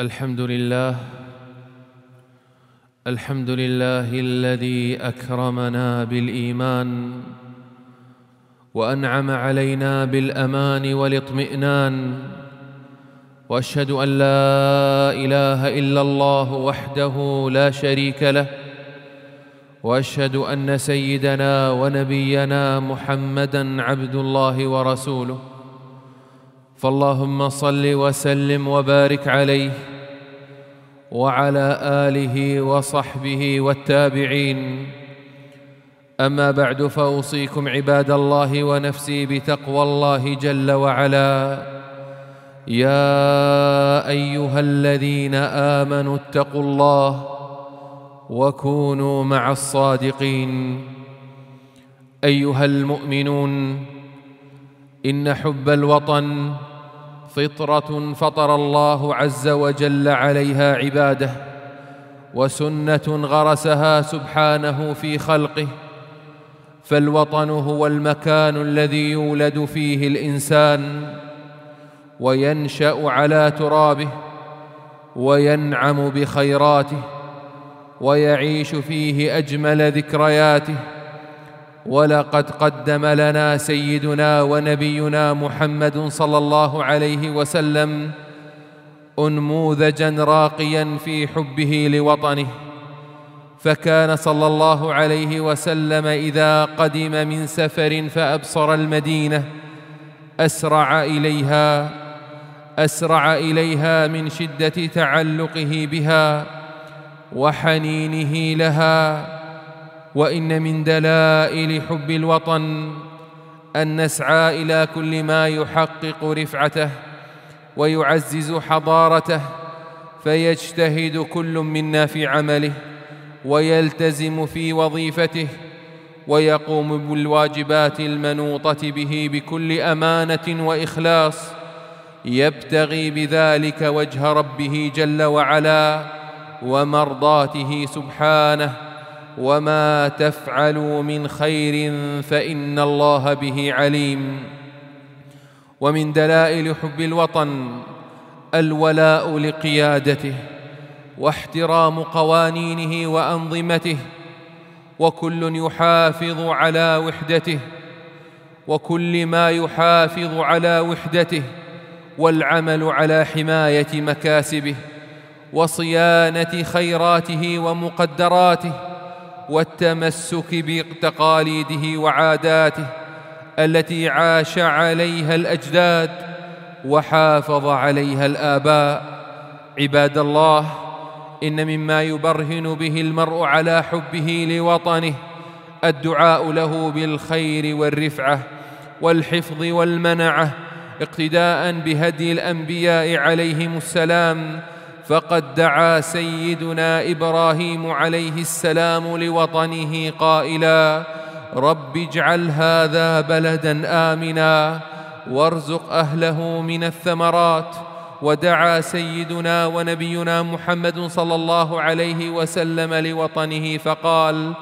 الحمد لله الحمد لله الذي أكرمنا بالإيمان وأنعم علينا بالأمان والاطمئنان وأشهد أن لا إله إلا الله وحده لا شريك له وأشهد أن سيدنا ونبينا محمدا عبد الله ورسوله. فاللهم صل وسلم وبارك عليه. وعلى آله وصحبه والتابعين. أما بعد فأوصيكم عباد الله ونفسي بتقوى الله جل وعلا. يا أيها الذين آمنوا اتقوا الله وكونوا مع الصادقين. أيها المؤمنون إن حب الوطن فطرة فطر الله عز وجل عليها عباده وسنة غرسها سبحانه في خلقه فالوطن هو المكان الذي يولد فيه الإنسان وينشأ على ترابه وينعم بخيراته ويعيش فيه أجمل ذكرياته. ولقد قدم لنا سيدنا ونبينا محمد صلى الله عليه وسلم انموذجا راقيا في حبه لوطنه. فكان صلى الله عليه وسلم إذا قدم من سفر فأبصر المدينة. أسرع إليها أسرع إليها من شدة تعلقه بها وحنينه لها. وإن من دلائل حب الوطن أن نسعى إلى كل ما يحقق رفعته ويعزز حضارته فيجتهد كل منا في عمله ويلتزم في وظيفته ويقوم بالواجبات المنوطة به بكل أمانة وإخلاص يبتغي بذلك وجه ربه جل وعلا ومرضاته سبحانه وما تفعلوا من خير فان الله به عليم ومن دلائل حب الوطن الولاء لقيادته واحترام قوانينه وانظمته وكل يحافظ على وحدته وكل ما يحافظ على وحدته والعمل على حمايه مكاسبه وصيانه خيراته ومقدراته والتمسك بتقاليده وعاداته التي عاش عليها الأجداد وحافظ عليها الآباء. عباد الله إن مما يبرهن به المرء على حبه لوطنه الدعاء له بالخير والرفعة والحفظ والمنعة اقتداء بهدي الأنبياء عليهم السلام فقد دعا سيدنا إبراهيم عليه السلام لوطنه قائلا رب اجعل هذا بلدا آمنا وارزق أهله من الثمرات. ودعا سيدنا ونبينا محمد صلى الله عليه وسلم لوطنه فقال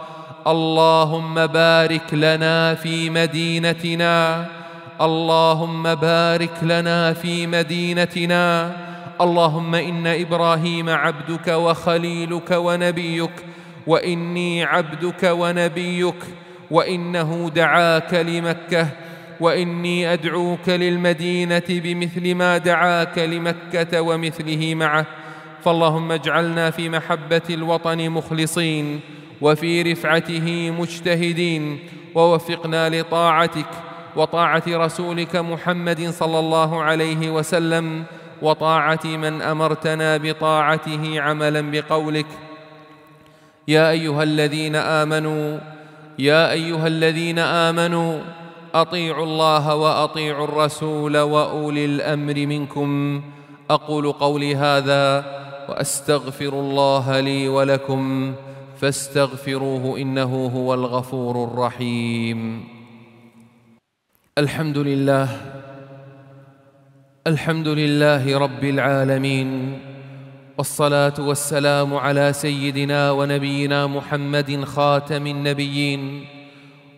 اللهم بارك لنا في مدينتنا اللهم بارك لنا في مدينتنا اللهم إن إبراهيم عبدك وخليلك ونبيك وإني عبدك ونبيك وإنه دعاك لمكة وإني أدعوك للمدينة بمثل ما دعاك لمكة ومثله معه فاللهم اجعلنا في محبة الوطن مخلصين وفي رفعته مجتهدين ووفقنا لطاعتك وطاعة رسولك محمد صلى الله عليه وسلم وطاعة من أمرتنا بطاعته عملا بقولك. يا أيها الذين آمنوا يا أيها الذين آمنوا أطيعوا الله وأطيعوا الرسول وأولي الأمر منكم. أقول قولي هذا وأستغفر الله لي ولكم فاستغفروه إنه هو الغفور الرحيم. الحمد لله الحمد لله رب العالمين والصلاة والسلام على سيدنا ونبينا محمد خاتم النبيين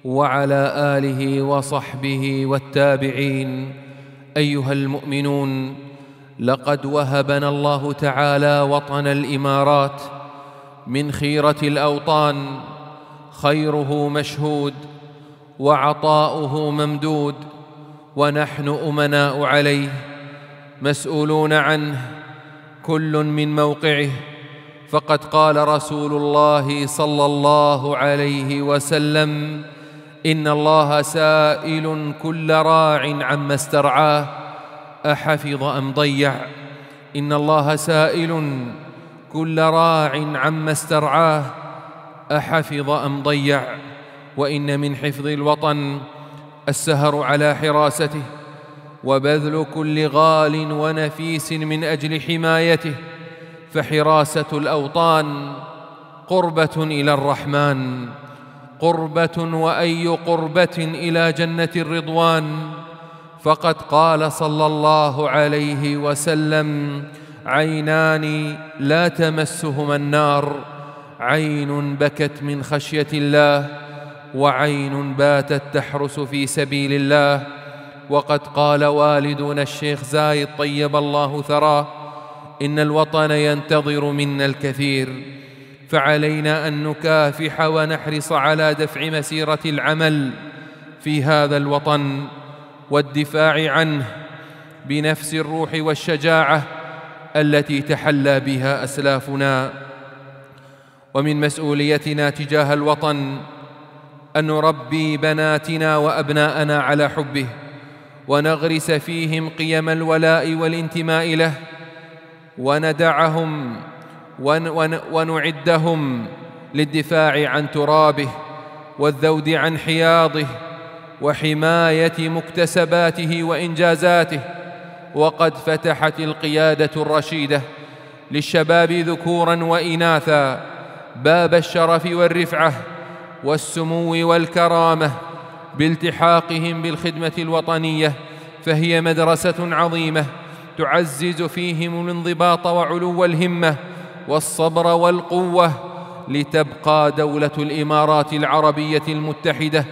وعلى آله وصحبه والتابعين. أيها المؤمنون لقد وهبنا الله تعالى وطن الإمارات من خيرة الأوطان خيره مشهود وعطاؤه ممدود ونحن أمناء عليه. مسؤولون عنه كل من موقعه. فقد قال رسول الله صلى الله عليه وسلم إن الله سائل كل راع عما استرعاه. أحفظ أم ضيع؟ إن الله سائل كل راع عما استرعاه. أحفظ أم ضيع؟ وإن من حفظ الوطن السهر على حراسته. وبذل كل غال ونفيس من أجل حمايته فحراسة الأوطان قربة إلى الرحمن قربة وأي قربة إلى جنة الرضوان. فقد قال صلى الله عليه وسلم عينان لا تمسهما النار عين بكت من خشية الله وعين باتت تحرس في سبيل الله. وقد قال والدنا الشيخ زايد طيب الله ثراه إن الوطن ينتظر منا الكثير فعلينا أن نكافح ونحرص على دفع مسيرة العمل في هذا الوطن والدفاع عنه بنفس الروح والشجاعة التي تحلى بها أسلافنا. ومن مسؤوليتنا تجاه الوطن أن نربي بناتنا وأبناءنا على حبه ونغرس فيهم قيم الولاء والانتماء له وندعهم ونعدهم للدفاع عن ترابه والذود عن حياضه وحماية مكتسباته وإنجازاته. وقد فتحت القيادة الرشيدة للشباب ذكورا واناثا باب الشرف والرفعة والسمو والكرامة بالتحاقهم بالخدمه الوطنيه فهي مدرسه عظيمه تعزز فيهم الانضباط وعلو الهمه والصبر والقوه لتبقى دوله الامارات العربيه المتحده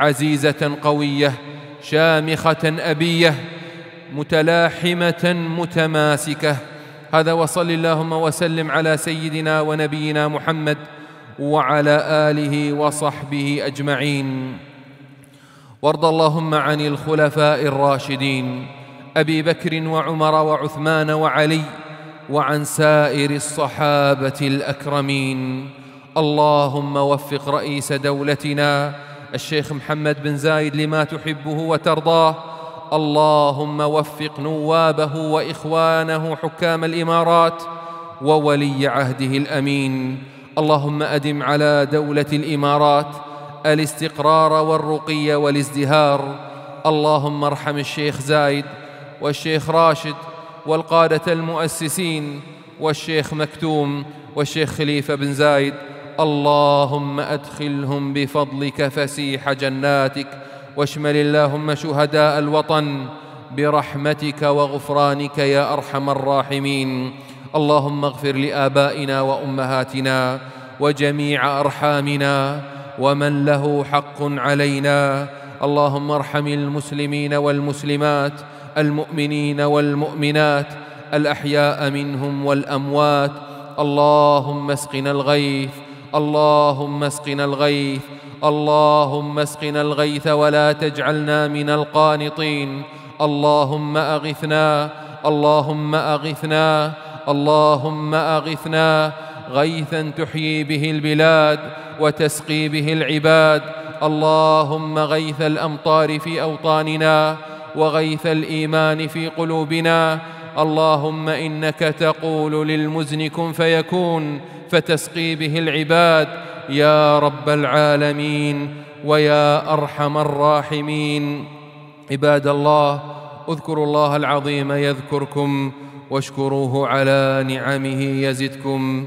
عزيزه قويه شامخه ابيه متلاحمه متماسكه. هذا وصل اللهم وسلم على سيدنا ونبينا محمد وعلى آله وصحبه أجمعين. وارض اللهم عن الخلفاء الراشدين أبي بكر وعمر وعثمان وعلي وعن سائر الصحابة الأكرمين. اللهم وفق رئيس دولتنا الشيخ محمد بن زايد لما تحبه وترضاه. اللهم وفق نوابه وإخوانه حكام الإمارات وولي عهده الأمين. اللهم أدم على دولة الإمارات الاستقرار والرقي والازدهار. اللهم ارحم الشيخ زايد والشيخ راشد والقادة المؤسسين والشيخ مكتوم والشيخ خليفة بن زايد. اللهم أدخلهم بفضلك فسيح جناتك واشمل اللهم شهداء الوطن برحمتك وغفرانك يا أرحم الراحمين. اللهم اغفر لآبائنا وأمهاتنا وجميع أرحامنا. ومن له حق علينا. اللهم ارحم المسلمين والمسلمات المؤمنين والمؤمنات الأحياء منهم والأموات. اللهم اسقنا الغيث اللهم اسقنا الغيث اللهم اسقنا الغيث ولا تجعلنا من القانطين. اللهم أغثنا اللهم أغثنا اللهم أغثنا. غيثا تحيي به البلاد وتسقي به العباد. اللهم غيث الأمطار في أوطاننا وغيث الإيمان في قلوبنا. اللهم إنك تقول للمزن كن فيكون فتسقي به العباد. يا رب العالمين ويا أرحم الراحمين. عباد الله اذكروا الله العظيم يذكركم واشكروه على نعمه يزدكم.